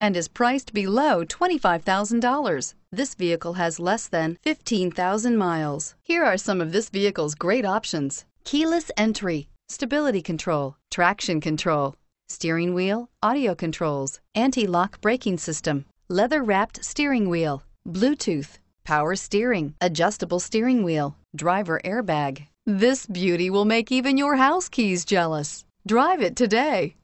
and is priced below $25,000. This vehicle has less than 15,000 miles. Here are some of this vehicle's great options. Keyless entry, stability control, traction control, steering wheel, audio controls, anti-lock braking system, leather-wrapped steering wheel, Bluetooth, power steering, adjustable steering wheel, driver airbag. This beauty will make even your house keys jealous. Drive it today.